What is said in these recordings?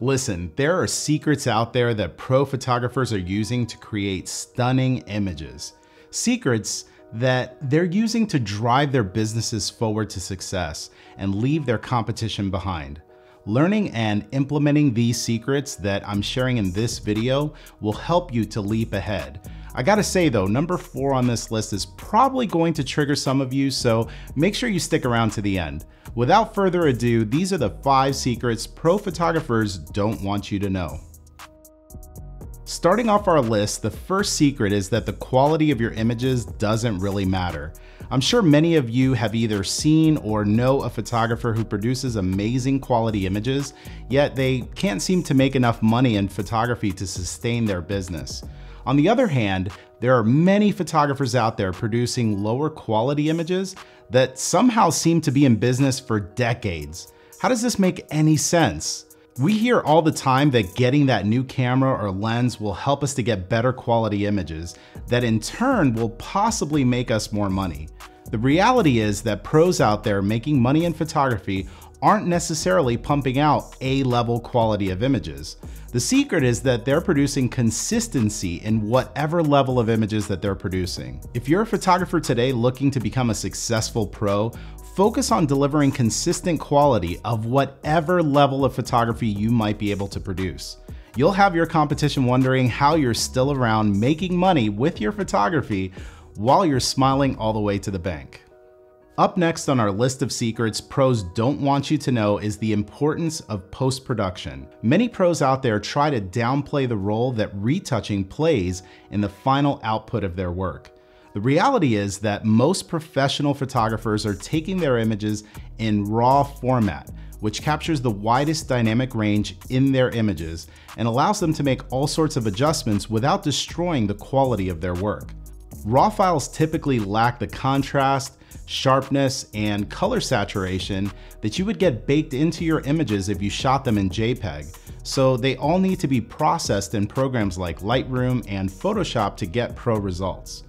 Listen, there are secrets out there that pro photographers are using to create stunning images. Secrets that they're using to drive their businesses forward to success and leave their competition behind. Learning and implementing these secrets that I'm sharing in this video will help you to leap ahead. I gotta say though, number four on this list is probably going to trigger some of you, so make sure you stick around to the end. Without further ado, these are the five secrets pro photographers don't want you to know. Starting off our list, the first secret is that the quality of your images doesn't really matter. I'm sure many of you have either seen or know a photographer who produces amazing quality images, yet they can't seem to make enough money in photography to sustain their business. On the other hand, there are many photographers out there producing lower quality images that somehow seem to be in business for decades. How does this make any sense? We hear all the time that getting that new camera or lens will help us to get better quality images that in turn will possibly make us more money. The reality is that pros out there making money in photography aren't necessarily pumping out A-level quality of images. The secret is that they're producing consistency in whatever level of images that they're producing. If you're a photographer today looking to become a successful pro, focus on delivering consistent quality of whatever level of photography you might be able to produce. You'll have your competition wondering how you're still around making money with your photography while you're smiling all the way to the bank. Up next on our list of secrets pros don't want you to know is the importance of post-production. Many pros out there try to downplay the role that retouching plays in the final output of their work. The reality is that most professional photographers are taking their images in RAW format, which captures the widest dynamic range in their images and allows them to make all sorts of adjustments without destroying the quality of their work. RAW files typically lack the contrast, sharpness, and color saturation that you would get baked into your images if you shot them in JPEG, so they all need to be processed in programs like Lightroom and Photoshop to get pro results.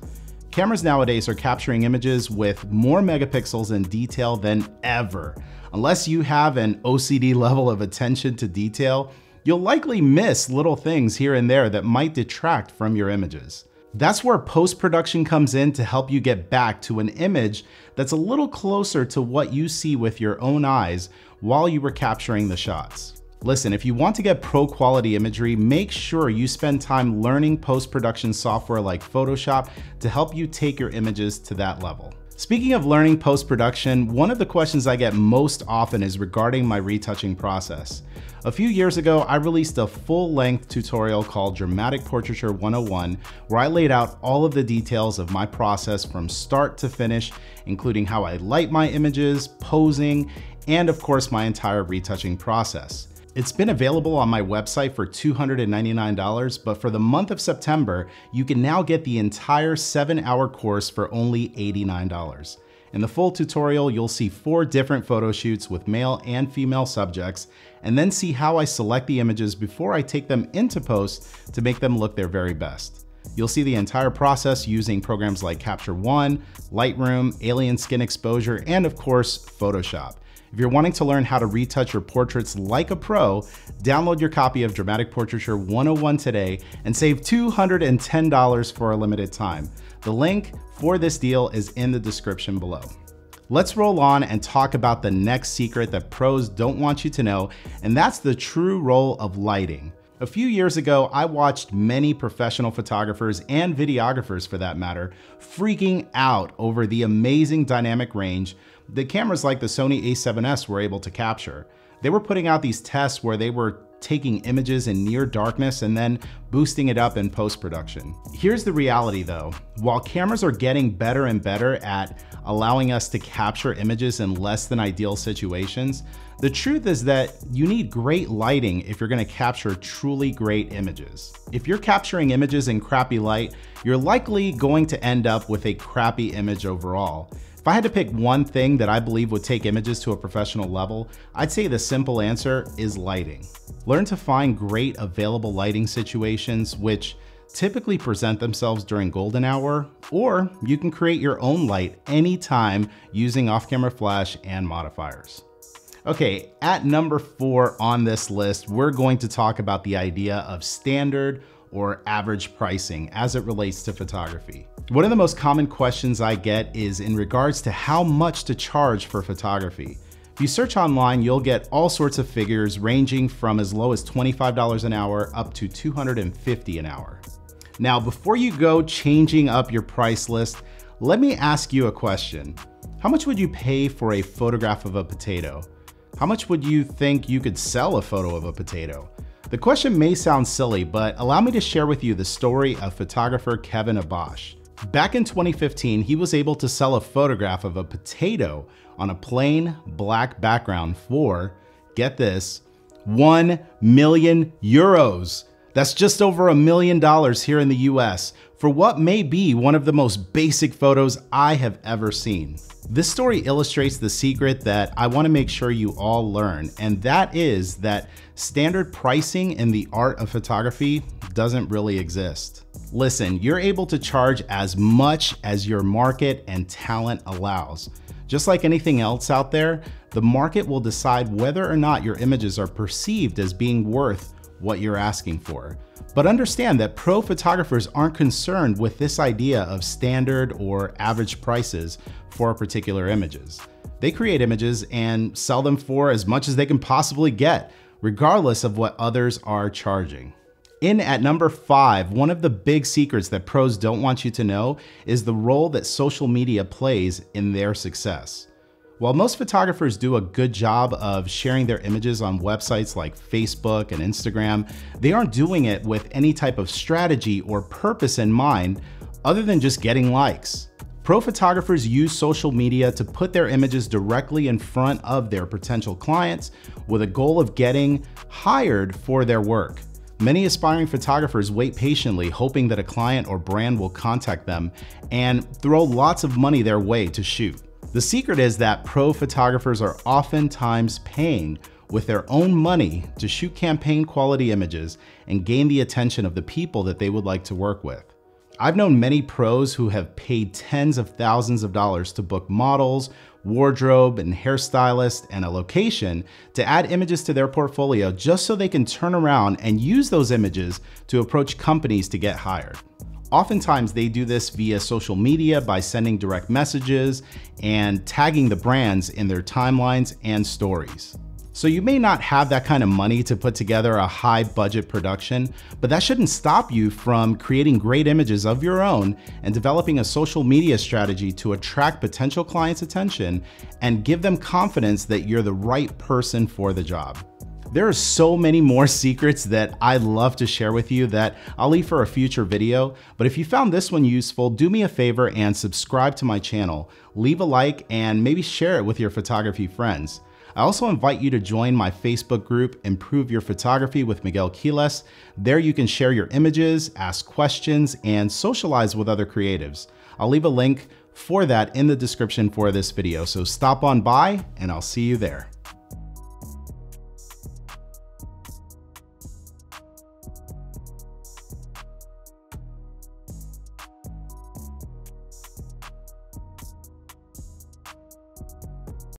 Cameras nowadays are capturing images with more megapixels and detail than ever. Unless you have an OCD level of attention to detail, you'll likely miss little things here and there that might detract from your images. That's where post-production comes in to help you get back to an image that's a little closer to what you see with your own eyes while you were capturing the shots. Listen, if you want to get pro quality imagery, make sure you spend time learning post-production software like Photoshop to help you take your images to that level. Speaking of learning post-production, one of the questions I get most often is regarding my retouching process. A few years ago, I released a full-length tutorial called Dramatic Portraiture 101, where I laid out all of the details of my process from start to finish, including how I light my images, posing, and of course my entire retouching process. It's been available on my website for $299, but for the month of September, you can now get the entire seven hour course for only $89. In the full tutorial, you'll see four different photo shoots with male and female subjects, and then see how I select the images before I take them into post to make them look their very best. You'll see the entire process using programs like Capture One, Lightroom, Alien Skin Exposure, and of course, Photoshop. If you're wanting to learn how to retouch your portraits like a pro, download your copy of Dramatic Portraiture 101 today and save $210 for a limited time. The link for this deal is in the description below. Let's roll on and talk about the next secret that pros don't want you to know, and that's the true role of lighting. A few years ago, I watched many professional photographers and videographers for that matter, freaking out over the amazing dynamic range that cameras like the Sony a7S were able to capture. They were putting out these tests where they were taking images in near darkness and then boosting it up in post-production. Here's the reality though, while cameras are getting better and better at allowing us to capture images in less than ideal situations, the truth is that you need great lighting if you're gonna capture truly great images. If you're capturing images in crappy light, you're likely going to end up with a crappy image overall. If I had to pick one thing that I believe would take images to a professional level, I'd say the simple answer is lighting. Learn to find great available lighting situations, which typically present themselves during golden hour, or you can create your own light anytime using off-camera flash and modifiers. Okay, at number four on this list, we're going to talk about the idea of standard or average pricing as it relates to photography. One of the most common questions I get is in regards to how much to charge for photography. If you search online, you'll get all sorts of figures ranging from as low as $25 an hour up to $250 an hour. Now, before you go changing up your price list, let me ask you a question. How much would you pay for a photograph of a potato? How much would you think you could sell a photo of a potato? The question may sound silly, but allow me to share with you the story of photographer Kevin Abosch. Back in 2015, he was able to sell a photograph of a potato on a plain black background for, get this, 1 million euros. That's just over a million dollars here in the US for what may be one of the most basic photos I have ever seen. This story illustrates the secret that I wanna make sure you all learn, and that is that standard pricing in the art of photography doesn't really exist. Listen, you're able to charge as much as your market and talent allows. Just like anything else out there, the market will decide whether or not your images are perceived as being worth what you're asking for. But understand that pro photographers aren't concerned with this idea of standard or average prices for particular images. They create images and sell them for as much as they can possibly get, regardless of what others are charging. In at number five, one of the big secrets that pros don't want you to know is the role that social media plays in their success. While most photographers do a good job of sharing their images on websites like Facebook and Instagram, they aren't doing it with any type of strategy or purpose in mind other than just getting likes. Pro photographers use social media to put their images directly in front of their potential clients with a goal of getting hired for their work. Many aspiring photographers wait patiently, hoping that a client or brand will contact them and throw lots of money their way to shoot. The secret is that pro photographers are oftentimes paying with their own money to shoot campaign quality images and gain the attention of the people that they would like to work with. I've known many pros who have paid tens of thousands of dollars to book models, wardrobe and hairstylist and a location to add images to their portfolio just so they can turn around and use those images to approach companies to get hired. Oftentimes they do this via social media by sending direct messages and tagging the brands in their timelines and stories. So you may not have that kind of money to put together a high budget production, but that shouldn't stop you from creating great images of your own and developing a social media strategy to attract potential clients' attention and give them confidence that you're the right person for the job. There are so many more secrets that I'd love to share with you that I'll leave for a future video, but if you found this one useful, do me a favor and subscribe to my channel. Leave a like and maybe share it with your photography friends. I also invite you to join my Facebook group, Improve Your Photography with Miguel Quiles. There you can share your images, ask questions, and socialize with other creatives. I'll leave a link for that in the description for this video, so stop on by and I'll see you there.